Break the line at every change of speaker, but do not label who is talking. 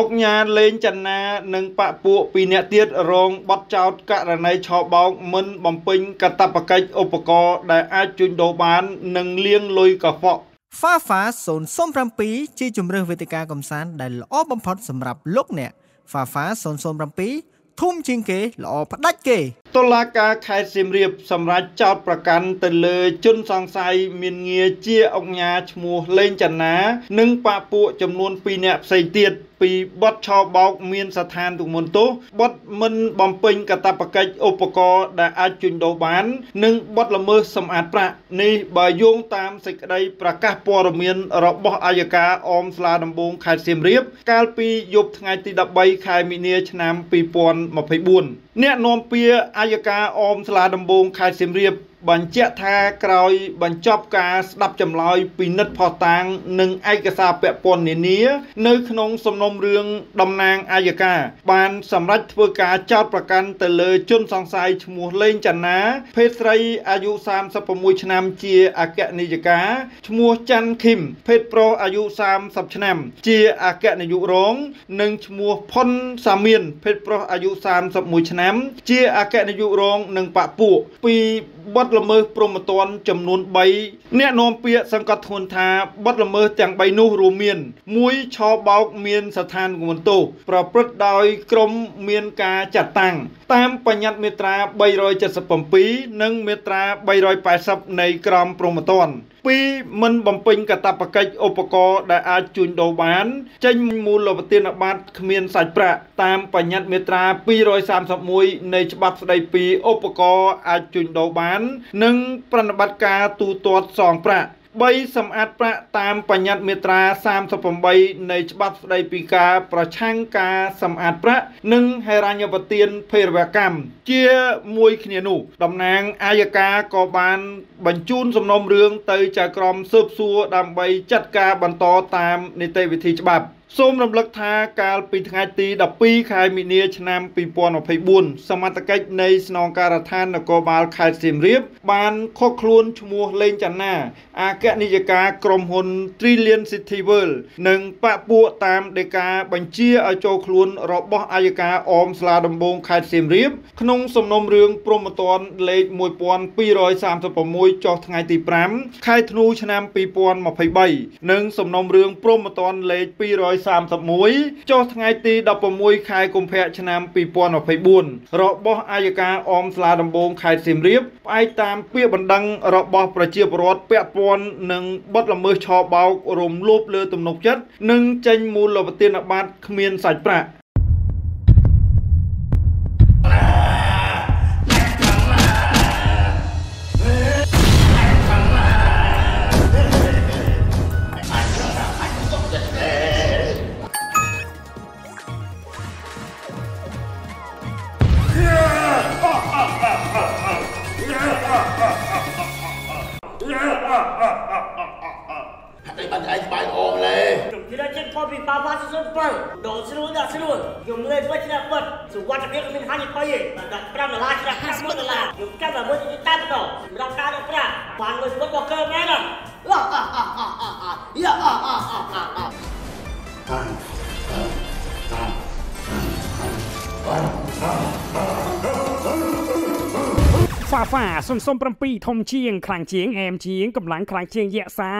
អុកញ៉ាលេងចនានិងបពពួកពីរអ្នកទៀតរងបទចោទករណីឆបោកមិនបំពេញកាតព្វកិច្ចឧបករណ៍ដែលអាចជួញដូរបាន និងលាងលុយកខ្វក់
Fafa 007ជាជំរើសវេទិកាកំសាន្តដែលល្អបំផុតសម្រាប់លោកអ្នក Fafa 007ធំជាងគេល្អផ្ដាច់គេ
តុលាការខេត្តសៀមរាបសម្រេចចោទប្រកាន់ទៅលើជនសង្ស័យមានងារជាអង្គញាឈ្មោះលេងចនា និងប៉ពួកចំនួន2នាក់ផ្សេងទៀតពីបទឆោបោកមានស្ថានទូមន្តោសបទមិនបំពេញកាតព្វកិច្ចឧបករណ៍ដែលអាចជួញដូរបាន និងបទល្មើសសម្អាតប្រាក់នេះបើយោងតាមសេចក្តីប្រកាសព័ត៌មានរបស់អាយកាអមស្លាដំបងខេត្តសៀមរាប កាលពីយប់ថ្ងៃទី13ខែមីនាឆ្នាំ2024អ្នកនាំពាក្យអាយកាអមស្លាដំបងខេត្តសៀមរាប បញ្ជាក់ថាក្រោយបញ្ចប់ការស្ដាប់ចម្លើយពិនិត្យផុសតាង និងឯកសារពាក់ព័ន្ធនានា នៅក្នុងសំណុំរឿងតំណាងអាយកាបានសម្រេចធ្វើការចោទប្រកាន់ទៅលើជនសង្ស័យឈ្មោះលេងចនាភេទស្រីអាយុ36ឆ្នាំជាអគ្គនាយិកាឈ្មោះច័ន្ទឃឹមភេទប្រុសអាយុ30ឆ្នាំ ជាអគ្គនាយករង និងឈ្មោះផុនសាមៀនភេទប្រុសអាយុ31ឆ្នាំ ជាអគ្គនាយករងនិងបពួកពីបទល្មើសព្រហ្មទណ្ឌចំនួន3អ្នកនាំពាក្យសង្កត់ធ្ងន់ថាបទល្មើសទាំង3នោះរួមមាន1ឆោបោកមានស្ថានគមទោសប្រព្រឹត្តដោយក្រុមមានការចាត់តាំង តាមបញ្ញត្តិមាត្រា377និងមាត្រា380នៃក្រមព្រហ្មទណ្ឌ 2មិនបំពេញកាតព្វកិច្ចឧបករណ៍ដែលអាចជួញដូរបាន ចេញមូលវទានបត្រគ្មានសាច់ប្រាក់តាមបញ្ញត្តិមាត្រា231នៃច្បាប់ស្តីពីឧបករណ៍អាចជួញដូរបាន និងប្រតិបត្តិការទូទាត់សងប្រាក់ 3សម្អាតប្រាក់តាមបញ្ញត្តិមាត្រា38នៃច្បាប់ស្តីពីការប្រឆាំងការសម្អាតប្រាក់និងហិរញ្ញប្បទានភេរវកម្មជាមួយគ្នានោះតំណាងអាយកាក៏បាន បញ្ជូនសំណុំរឿងទៅចៅក្រមស៊ើបសួរដើម្បីចាត់ការបន្តតាមនីតិវិធីច្បាប់ សូមរំលឹកថាកាលពីថ្ងៃទី12ខែមីនាឆ្នាំ2024សមត្ថកិច្ចនៃស្នងការដ្ឋាននគរបាលខេត្តសៀមរាប បានខកខ្លួនឈ្មោះលេងចនាអគ្គនាយិកាក្រុមហ៊ុន Trillion City World និងបពពួកតាមដេកាបញ្ជាឲ្យចូលខ្លួនរបស់អាយកាអមស្លាដំបងខេត្តសៀមរាប ក្នុងសំណុំរឿងព្រហ្មទណ្ឌលេខ1236ចុះថ្ងៃទី5ខែធ្នូឆ្នាំ2023និងសំណុំរឿងព្រហ្មទណ្ឌលេខ200 31ចុះថ្ងៃទី16ខែកុម្ភៈឆ្នាំ2024របស់អាយកាអមស្លាដំបងខេត្តសៀមរាបផ្អែកតាមពាក្យបណ្ដឹងរបស់ប្រជាពលរដ្ឋពាក់ព័ន្ធនឹងបទល្មើសឆបោករំលោភលើទំនុកចិត្តនិងចេញមូលវទានបត្រគ្មានសាច់ប្រាក់
ពីបាបា07ដងស្រួលដាក់ស្រួលខ្ញុំលេងបិទឆ្នាំបិទសុវត្ថិភាពគ្មានហានិភ័យទេដាក់5ដុល្លារឆ្នាំ50ដុល្លារខ្ញុំចាប់តែមួយទីតាំងទៅសម្រាប់ការដល់ប្រាក់បានមួយពុតរបស់កើមែនអត់យ៉ា
ហ្វាហ្វា007ធំជាងខ្លាំងជាងអែមជាងកម្លាំងខ្លាំងជាងយក្សា